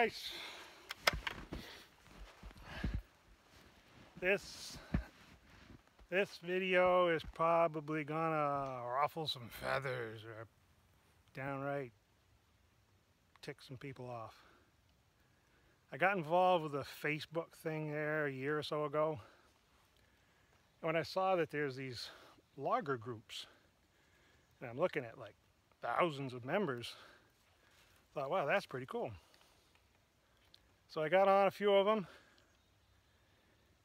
Guys, this this video is probably gonna ruffle some feathers or downright tick some people off. I got involved with a Facebook thing there a year or so ago. And When I saw that there's these logger groups, and I'm looking at like thousands of members, I thought, wow, that's pretty cool. So I got on a few of them,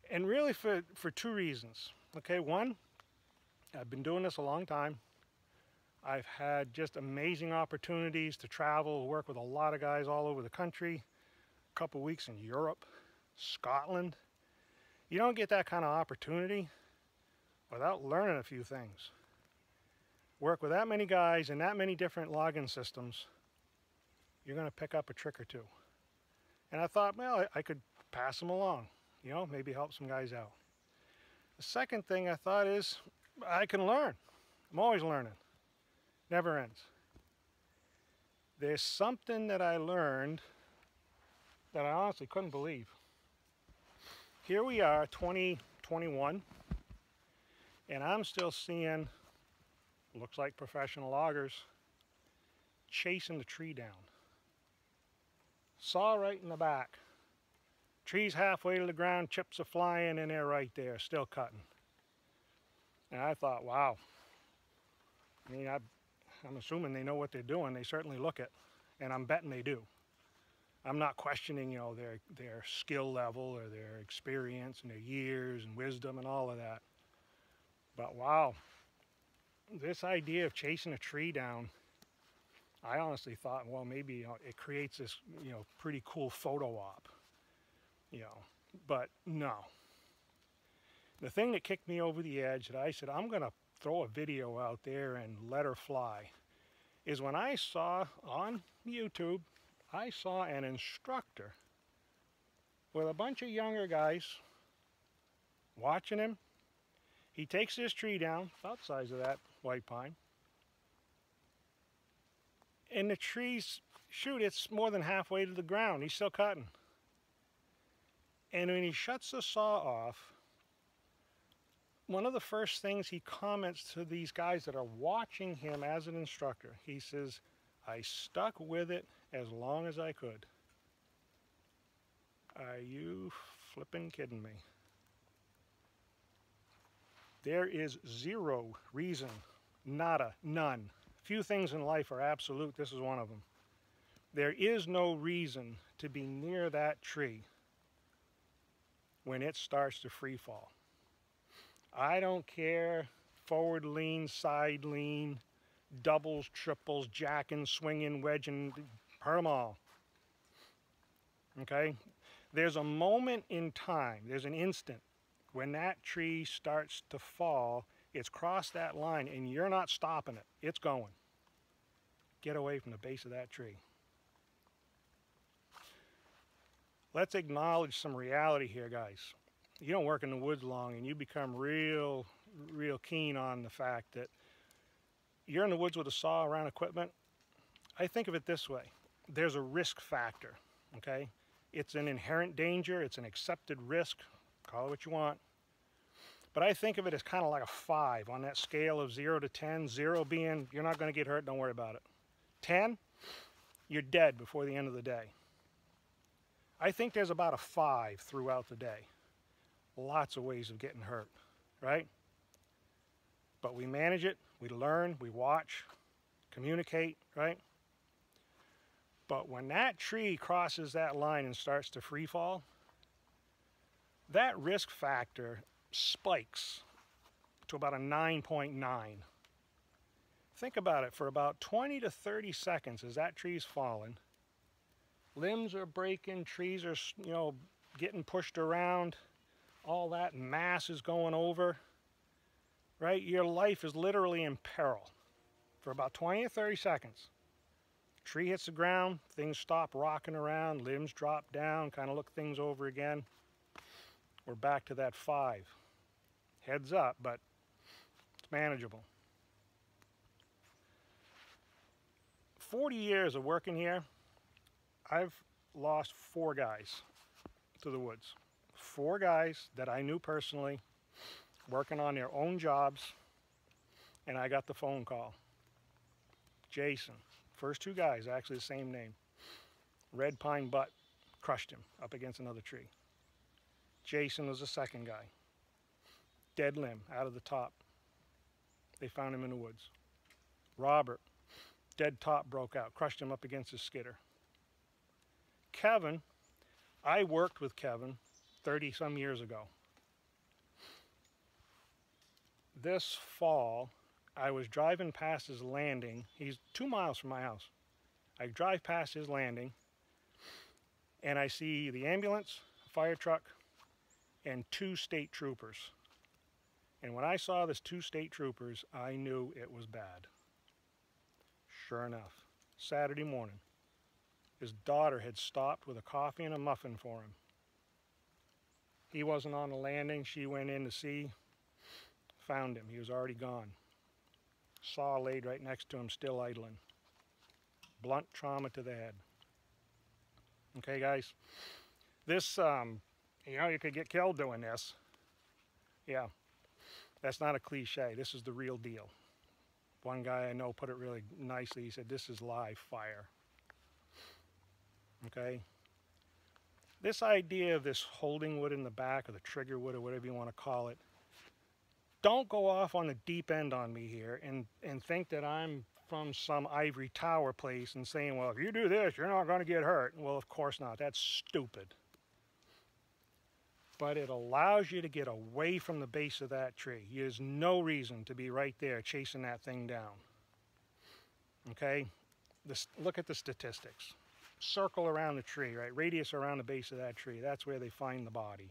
and really for, for two reasons. Okay, one, I've been doing this a long time. I've had just amazing opportunities to travel, work with a lot of guys all over the country, a couple weeks in Europe, Scotland. You don't get that kind of opportunity without learning a few things. Work with that many guys in that many different logging systems, you're going to pick up a trick or two. And I thought, well, I could pass them along, you know, maybe help some guys out. The second thing I thought is I can learn. I'm always learning. Never ends. There's something that I learned that I honestly couldn't believe. Here we are, 2021, and I'm still seeing, looks like professional loggers, chasing the tree down. Saw right in the back. Tree's halfway to the ground, chips are flying, and they're right there, still cutting. And I thought, wow. I mean, I, I'm assuming they know what they're doing. They certainly look it, and I'm betting they do. I'm not questioning, you know, their their skill level or their experience and their years and wisdom and all of that. But wow, this idea of chasing a tree down, I honestly thought, well, maybe you know, it creates this, you know, pretty cool photo op you know, but no. The thing that kicked me over the edge that I said, I'm going to throw a video out there and let her fly, is when I saw on YouTube, I saw an instructor with a bunch of younger guys watching him. He takes this tree down, about the size of that white pine, and the tree's, shoot, it's more than halfway to the ground. He's still cutting. And when he shuts the saw off, one of the first things he comments to these guys that are watching him as an instructor, he says, I stuck with it as long as I could. Are you flipping kidding me? There is zero reason, nada, none. Few things in life are absolute. This is one of them. There is no reason to be near that tree when it starts to free fall. I don't care forward lean, side lean, doubles, triples, jacking, swinging, wedging, per them all. Okay? There's a moment in time, there's an instant when that tree starts to fall, it's crossed that line and you're not stopping it. It's going. Get away from the base of that tree. let's acknowledge some reality here, guys. You don't work in the woods long and you become real, real keen on the fact that you're in the woods with a saw around equipment. I think of it this way. There's a risk factor, okay? It's an inherent danger. It's an accepted risk. Call it what you want. But I think of it as kind of like a five on that scale of zero to 10. Zero being, you're not going to get hurt, don't worry about it. 10, you're dead before the end of the day. I think there's about a five throughout the day. Lots of ways of getting hurt, right? But we manage it, we learn, we watch, communicate, right? But when that tree crosses that line and starts to free fall, that risk factor spikes to about a 9.9. Think about it for about 20 to 30 seconds as that tree's falling limbs are breaking, trees are, you know, getting pushed around, all that mass is going over, right? Your life is literally in peril for about 20 or 30 seconds. Tree hits the ground, things stop rocking around, limbs drop down, kind of look things over again. We're back to that five. Heads up, but it's manageable. 40 years of working here, I've lost four guys to the woods. Four guys that I knew personally working on their own jobs, and I got the phone call. Jason, first two guys, actually the same name. Red pine butt crushed him up against another tree. Jason was the second guy. Dead limb out of the top. They found him in the woods. Robert, dead top broke out, crushed him up against his skidder. Kevin, I worked with Kevin 30 some years ago. This fall, I was driving past his landing. He's two miles from my house. I drive past his landing and I see the ambulance, fire truck, and two state troopers. And when I saw this two state troopers, I knew it was bad. Sure enough, Saturday morning, his daughter had stopped with a coffee and a muffin for him. He wasn't on the landing. She went in to see, found him. He was already gone. Saw laid right next to him, still idling. Blunt trauma to the head. Okay, guys? This, um, you know, you could get killed doing this. Yeah, that's not a cliche. This is the real deal. One guy I know put it really nicely. He said, this is live fire. Okay? This idea of this holding wood in the back or the trigger wood or whatever you want to call it, don't go off on the deep end on me here and, and think that I'm from some ivory tower place and saying, well, if you do this, you're not going to get hurt. Well, of course not. That's stupid. But it allows you to get away from the base of that tree. There's no reason to be right there chasing that thing down. Okay? This, look at the statistics. Circle around the tree, right? Radius around the base of that tree. That's where they find the body.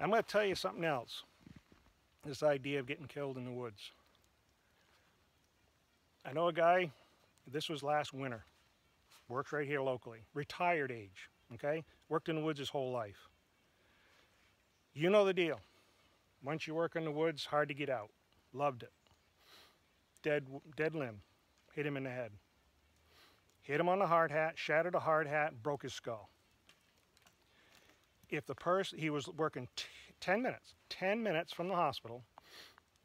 I'm going to tell you something else. This idea of getting killed in the woods. I know a guy, this was last winter, works right here locally, retired age, okay? Worked in the woods his whole life. You know the deal. Once you work in the woods, hard to get out. Loved it. Dead, dead limb, hit him in the head. Hit him on the hard hat, shattered a hard hat, broke his skull. If the person, he was working 10 minutes, 10 minutes from the hospital,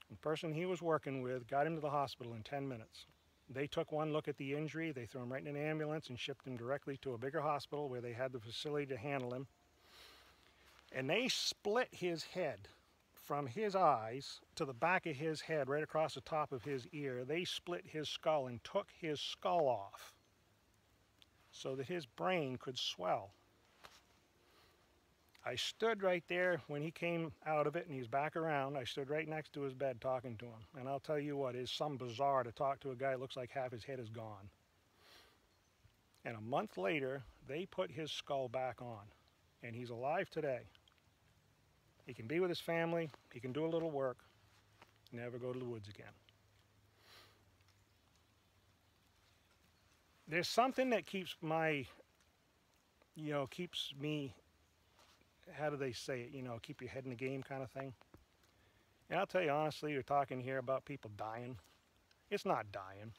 the person he was working with got him to the hospital in 10 minutes. They took one look at the injury, they threw him right in an ambulance and shipped him directly to a bigger hospital where they had the facility to handle him. And they split his head from his eyes to the back of his head, right across the top of his ear. They split his skull and took his skull off so that his brain could swell. I stood right there when he came out of it and he's back around. I stood right next to his bed talking to him. And I'll tell you what, it's some bizarre to talk to a guy that looks like half his head is gone. And a month later, they put his skull back on. And he's alive today. He can be with his family. He can do a little work. Never go to the woods again. There's something that keeps my, you know, keeps me how do they say it? You know, keep your head in the game kind of thing. And I'll tell you honestly, you're talking here about people dying. It's not dying.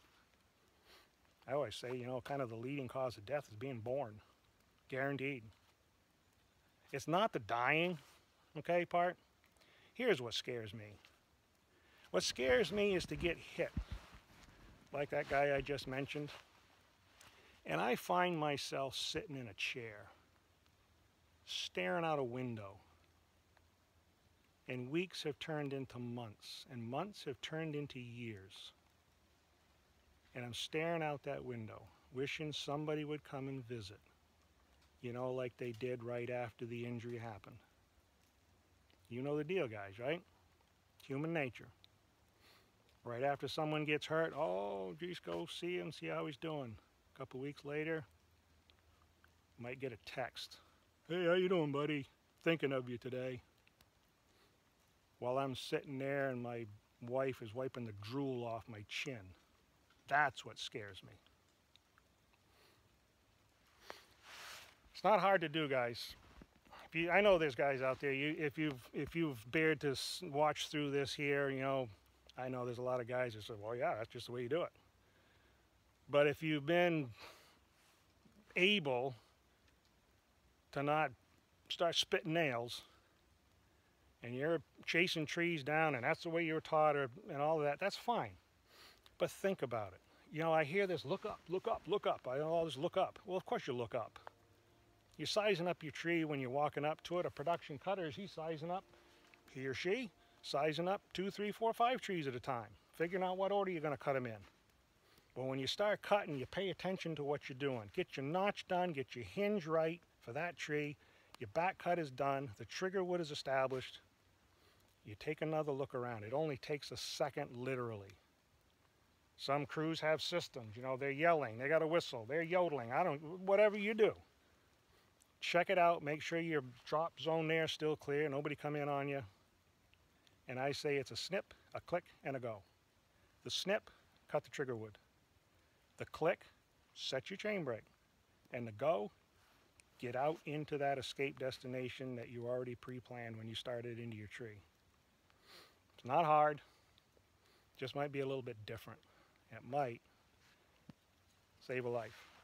I always say, you know, kind of the leading cause of death is being born. Guaranteed. It's not the dying, okay, part. Here's what scares me. What scares me is to get hit, like that guy I just mentioned. And I find myself sitting in a chair staring out a window. And weeks have turned into months, and months have turned into years. And I'm staring out that window, wishing somebody would come and visit. You know, like they did right after the injury happened. You know the deal, guys, right? Human nature. Right after someone gets hurt, oh, geez, go see him, see how he's doing. A couple weeks later, might get a text Hey, how you doing, buddy? Thinking of you today. While I'm sitting there and my wife is wiping the drool off my chin. That's what scares me. It's not hard to do, guys. You, I know there's guys out there. You, if you've if you've bared to watch through this here, you know, I know there's a lot of guys that say, "Well, yeah, that's just the way you do it." But if you've been able to not start spitting nails and you're chasing trees down and that's the way you were taught or, and all of that, that's fine. But think about it. You know, I hear this, look up, look up, look up. I always look up. Well, of course you look up. You're sizing up your tree when you're walking up to it. A production cutter, is he sizing up, he or she, sizing up two, three, four, five trees at a time, figuring out what order you're gonna cut them in. But when you start cutting, you pay attention to what you're doing. Get your notch done, get your hinge right for that tree. Your back cut is done, the trigger wood is established. You take another look around. It only takes a second, literally. Some crews have systems, you know, they're yelling, they got a whistle, they're yodeling, I don't, whatever you do. Check it out, make sure your drop zone there is still clear, nobody come in on you. And I say it's a snip, a click, and a go. The snip, cut the trigger wood. The click, set your chain brake. And the go, get out into that escape destination that you already pre-planned when you started into your tree. It's not hard, just might be a little bit different. It might save a life.